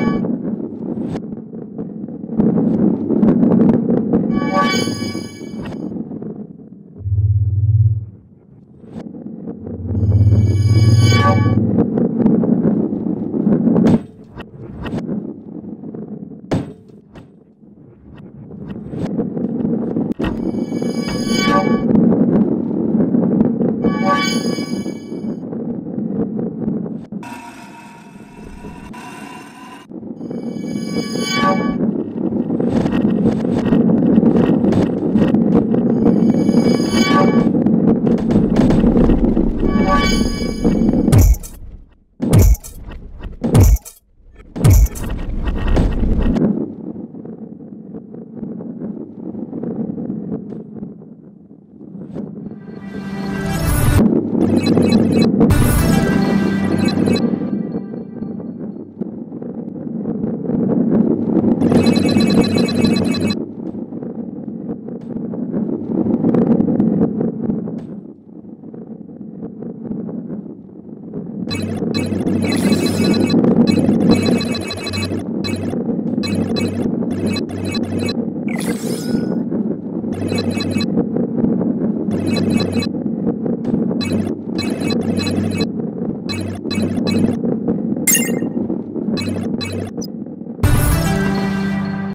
you